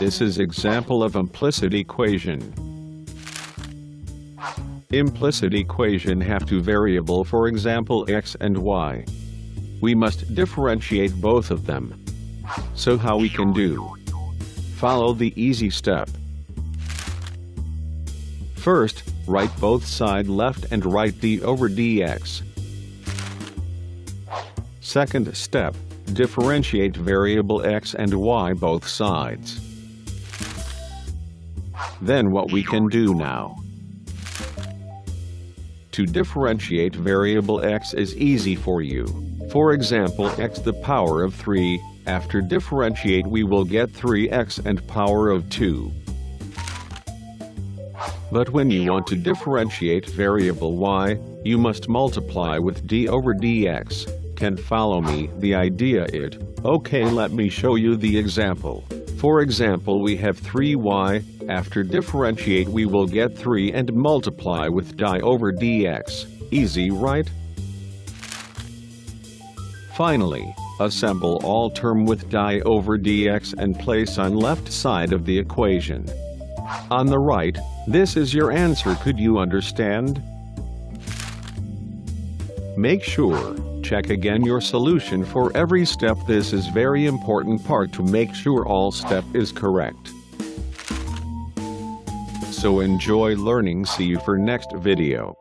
This is example of implicit equation. Implicit equation have two variable for example x and y. We must differentiate both of them. So how we can do? Follow the easy step. First, write both side left and right d over dx. Second step, differentiate variable x and y both sides. Then what we can do now? To differentiate variable x is easy for you. For example x the power of 3, after differentiate we will get 3x and power of 2. But when you want to differentiate variable y, you must multiply with d over dx. Can follow me, the idea it. Okay let me show you the example. For example we have 3y, after differentiate we will get 3 and multiply with dy over dx. Easy right? Finally, assemble all term with dy over dx and place on left side of the equation. On the right, this is your answer could you understand? Make sure, check again your solution for every step this is very important part to make sure all step is correct. So enjoy learning see you for next video.